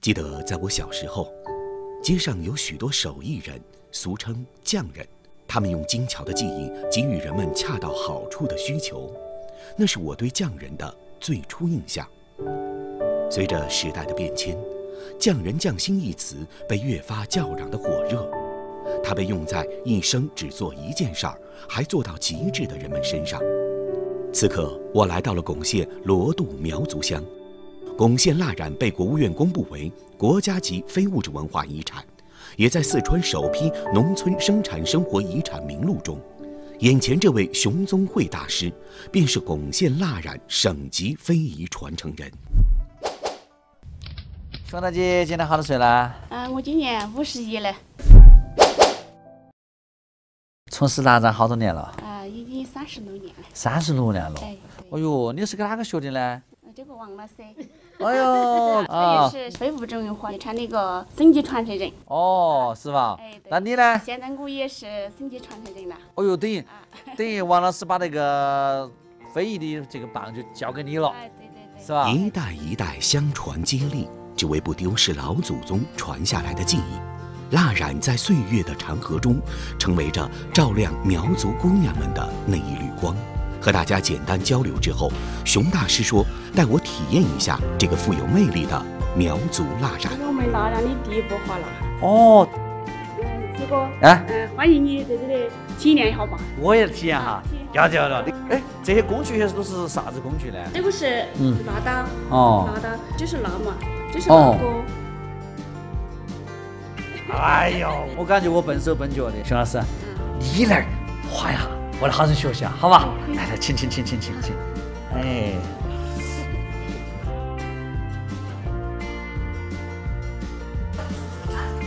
记得在我小时候，街上有许多手艺人，俗称匠人，他们用精巧的技艺给予人们恰到好处的需求，那是我对匠人的最初印象。随着时代的变迁，“匠人匠心”一词被越发叫嚷的火热，它被用在一生只做一件事儿，还做到极致的人们身上。此刻，我来到了巩县罗渡苗族乡。珙县蜡染被国务院公布为国家级非物质文化遗产，也在四川首批农村生产生活遗产名录中。眼前这位熊宗会大师，便是珙县蜡染省级非遗传承人。熊大姐，今年好多岁了？嗯，我今年五十一了。从事蜡染好多年了？啊，已经三十六年了。三十六年了？哎。哎呦，你是跟哪个学的呢？这个忘了噻。哎呦，这也是非物质文化遗产的一个省级传承人。哦，是吧？哎，那你呢？现在我也是省级传承人了。哦呦，等于等于王老师把那个非遗的这个棒就交给你了。哎，对对对。是吧？一代一代相传接力，只为不丢失老祖宗传下来的记忆。蜡染在岁月的长河中，成为着照亮苗族姑娘们的那一缕光。和大家简单交流之后，熊大师说：“带我体验一下这个富有魅力的苗族蜡染。”我们蜡染的第一步画了。哦。嗯，七哥。哎。嗯，欢迎你在这里体验一下吧。我也体验哈。要得要得。哎，这些工具都是啥子工具呢？这个是蜡刀。哦。蜡刀，这是蜡嘛？这是蜡锅。哎呦，我感觉我笨手笨脚的，熊老师，你那儿画呀？我来好生学习啊，好吧？来来，请请请请请请，哎，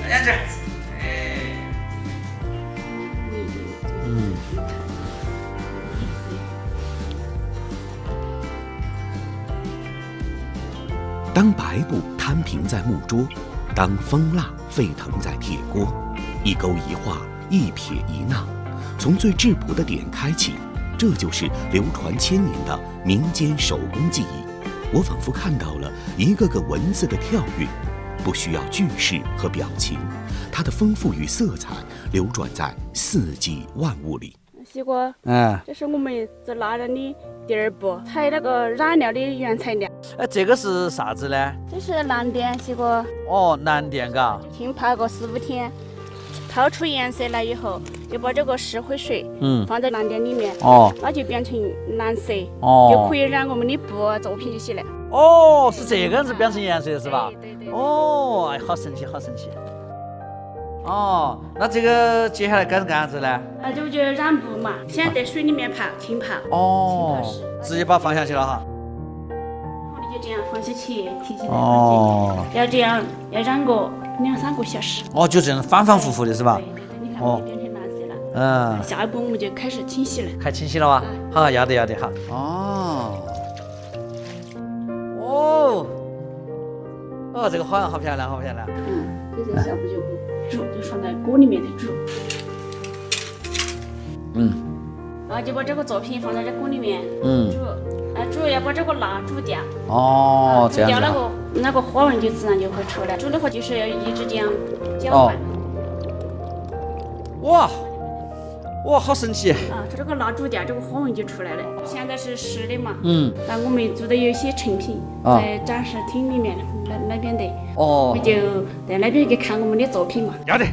来这，哎，嗯，当白布摊平在木桌，当蜂蜡沸腾在铁锅，一勾一画，一撇一捺。从最质朴的点开启，这就是流传千年的民间手工技艺。我仿佛看到了一个个文字的跳跃，不需要句式和表情，它的丰富与色彩流转在四季万物里。西哥，嗯，这是我们做蜡染的第二步，采那个染料的原材料。哎，这个是啥子呢？这是蓝靛，西哥。哦，蓝靛，嘎。浸泡个四五天。泡出颜色来以后，就把这个石灰水嗯放在蓝点里面哦，那就变成蓝色哦，就可以染我们的布作品这些了。哦，是这个样子变成颜色的是吧？对对对。哦，哎，好神奇，好神奇。哦，那这个接下来该是干啥子呢？那就就染布嘛，先在水里面泡，浸泡。哦。直接把它放下去了哈。你就这样放下去，提起来放起，要这样要染个。两三个小时哦，就这样反反复复的是吧？对对对，你看哦，变成蓝色了。嗯，下一步我们就开始清洗了。开清洗了哇？好，要得要得哈。哦，哦，哦，这个花样好漂亮，好漂亮。嗯，这下步就煮，就放在锅里面去煮。嗯。然后就把这个作品放在这锅里面煮。啊，煮要把这个蜡煮掉。哦，这样子。煮掉那个那个花纹就自然就会出来。煮的话就是要一直这样搅拌。哇，哇，好神奇！啊，它这个蜡烛店，这个花纹就出来了。现在是湿的嘛。嗯。那我们做的有一些成品在展示厅里面那那边的。哦。我们就在那边去看我们的作品嘛。要得。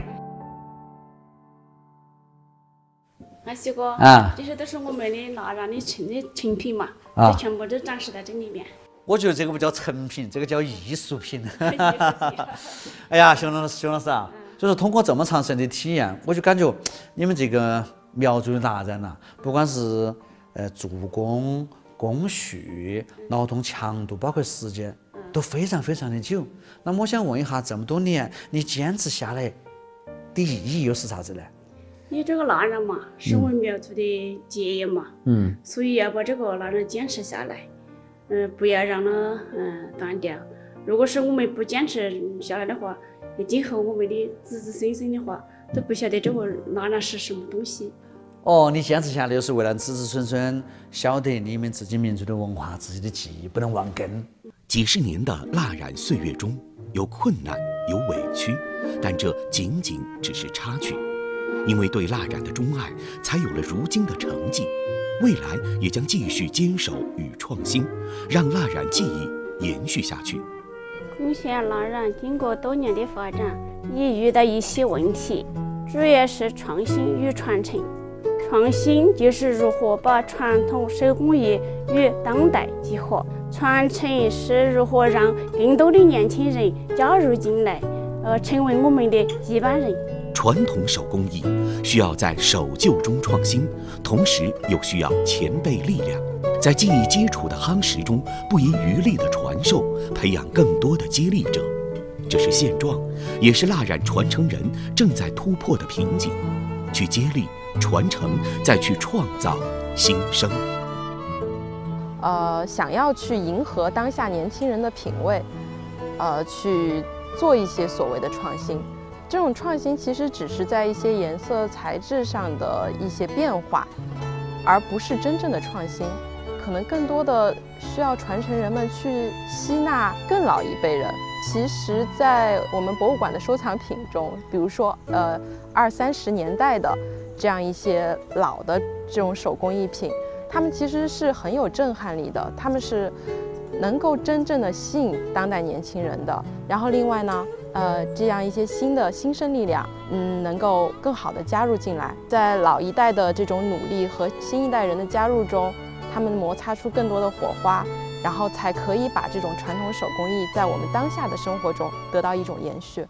那西哥，啊，这些都是我们的蜡染的成的成品嘛，啊，全部都展示在这里面。我觉得这个不叫成品，这个叫艺术品。哎呀，熊老师，熊老师啊，就是通过这么长时间的体验，我就感觉你们这个苗族的蜡染呐，不管是呃做工、工序、劳动强度，包括时间，都非常非常的久。那么我想问一下，这么多年你坚持下来的意义又是啥子呢？你这个蜡染嘛，是我们苗族的结业嘛，嗯，所以要把这个蜡染坚持下来，嗯，不要让它嗯断掉。如果是我们不坚持下来的话，今后我们的子子孙孙的话都不晓得这个蜡染是什么东西。哦，你坚持下来就是为了子子孙孙晓得你们自己民族的文化、自己的记忆不能忘根。几十年的蜡染岁月中。有困难，有委屈，但这仅仅只是插曲。因为对蜡染的钟爱，才有了如今的成绩。未来也将继续坚守与创新，让蜡染技艺延续下去。贡献蜡染经过多年的发展，也遇到一些问题，主要是创新与传承。创新就是如何把传统手工艺与当代结合，传承是如何让更多的年轻人加入进来，呃，成为我们的接班人。传统手工艺需要在守旧中创新，同时又需要前辈力量，在技艺基础的夯实中不遗余力的传授，培养更多的接力者。这是现状，也是蜡染传承人正在突破的瓶颈。去接力。传承，再去创造新生。呃，想要去迎合当下年轻人的品味，呃，去做一些所谓的创新。这种创新其实只是在一些颜色材质上的一些变化，而不是真正的创新。可能更多的需要传承人们去吸纳更老一辈人。其实，在我们博物馆的收藏品中，比如说，呃，二三十年代的。这样一些老的这种手工艺品，它们其实是很有震撼力的，它们是能够真正的吸引当代年轻人的。然后另外呢，呃，这样一些新的新生力量，嗯，能够更好的加入进来，在老一代的这种努力和新一代人的加入中，他们摩擦出更多的火花，然后才可以把这种传统手工艺在我们当下的生活中得到一种延续。